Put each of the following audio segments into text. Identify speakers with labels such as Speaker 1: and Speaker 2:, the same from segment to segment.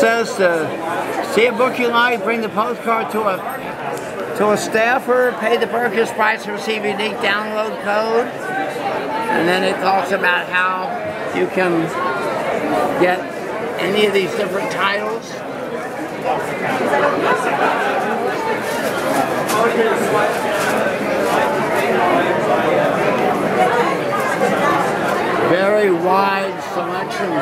Speaker 1: says to see a book you like, bring the postcard to a to a staffer, pay the purchase price, receive a unique download code, and then it talks about how you can get any of these different titles. Very wide selection.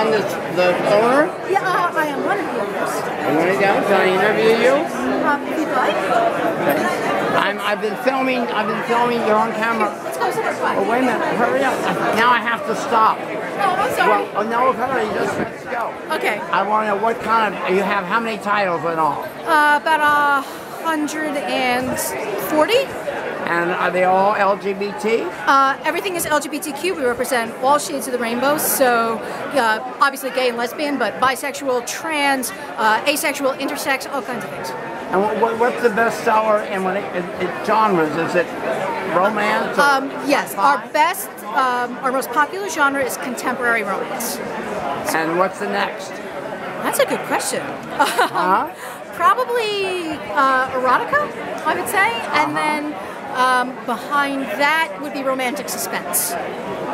Speaker 1: on the, the owner?
Speaker 2: Yeah, uh, I am one of the owners.
Speaker 1: And one to go. Can I interview you?
Speaker 2: Uh, if you'd like. Okay.
Speaker 1: I'm, I've been filming, I've been filming, you're on camera.
Speaker 2: Let's go somewhere fun.
Speaker 1: Oh, wait a minute, hurry up. Now I have to stop.
Speaker 2: Oh, I'm sorry.
Speaker 1: Well, oh, no, hurry, just let's go.
Speaker 2: Okay.
Speaker 1: I want to know what kind of, you have how many titles in all?
Speaker 2: Uh, about, uh, 140. And
Speaker 1: are they all LGBT?
Speaker 2: Uh, everything is LGBTQ. We represent all shades of the rainbow. So, uh, obviously, gay and lesbian, but bisexual, trans, uh, asexual, intersex, all kinds of things.
Speaker 1: And what, what's the best seller and what it, it, it genres? Is it romance?
Speaker 2: Um, yes, our best, um, our most popular genre is contemporary romance.
Speaker 1: And what's the next?
Speaker 2: That's a good question.
Speaker 1: Huh?
Speaker 2: Probably uh, erotica, I would say, and then um, behind that would be romantic suspense.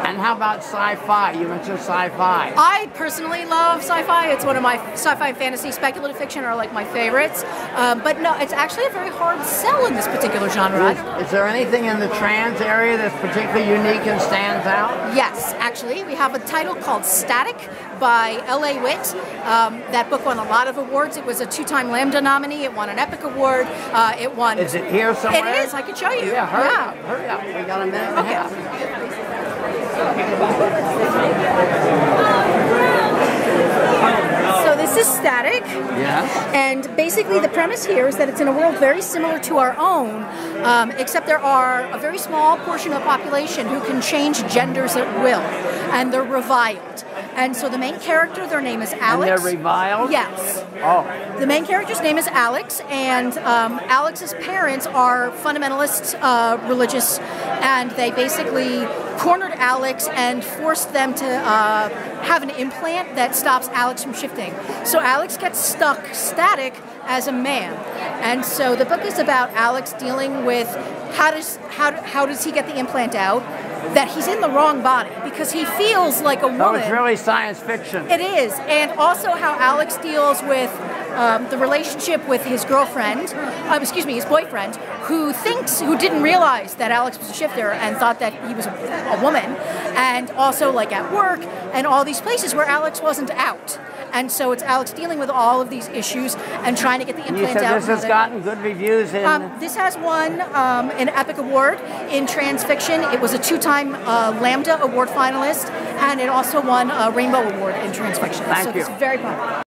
Speaker 1: And how about sci-fi? You mentioned sci-fi.
Speaker 2: I personally love sci-fi. It's one of my sci-fi, and fantasy, speculative fiction are like my favorites. Um, but no, it's actually a very hard sell in this particular genre.
Speaker 1: Is, is there anything in the trans area that's particularly unique and stands out?
Speaker 2: Yes, actually, we have a title called Static by L.A. Witt. Um, that book won a lot of awards. It was a two-time Lambda nominee. It won an Epic Award. Uh, it won.
Speaker 1: Is it here somewhere?
Speaker 2: It is. I could show you.
Speaker 1: Yeah, hurry
Speaker 2: Yeah.
Speaker 1: up, hurry up. We got a minute and a half.
Speaker 2: So this is Static.
Speaker 1: Yes.
Speaker 2: And basically, the premise here is that it's in a world very similar to our own, um, except there are a very small portion of the population who can change genders at will, and they're reviled. And so the main character, their name is
Speaker 1: And
Speaker 2: Alex.
Speaker 1: they're reviled?
Speaker 2: Yes.
Speaker 1: Oh.
Speaker 2: The main character's name is Alex, and um, Alex's parents are fundamentalist uh, religious, and they basically cornered Alex and forced them to uh, have an implant that stops Alex from shifting. So Alex gets stuck static as a man, and so the book is about Alex dealing with how does how, how does he get the implant out that he's in the wrong body because he feels like a woman.
Speaker 1: Oh, it's really science fiction.
Speaker 2: It is, and also how Alex deals with um, the relationship with his girlfriend, um, excuse me, his boyfriend, who thinks, who didn't realize that Alex was a shifter and thought that he was a, a woman, and also like at work and all these places where Alex wasn't out. And so it's Alex dealing with all of these issues and trying to get the
Speaker 1: you
Speaker 2: implant
Speaker 1: said
Speaker 2: out.
Speaker 1: this has gotten good reviews in.
Speaker 2: um, this has won um, an Epic Award in trans fiction. It was a two-time uh, Lambda Award finalist, and it also won a Rainbow Award in trans fiction.
Speaker 1: Thank
Speaker 2: so
Speaker 1: you.
Speaker 2: it's very popular.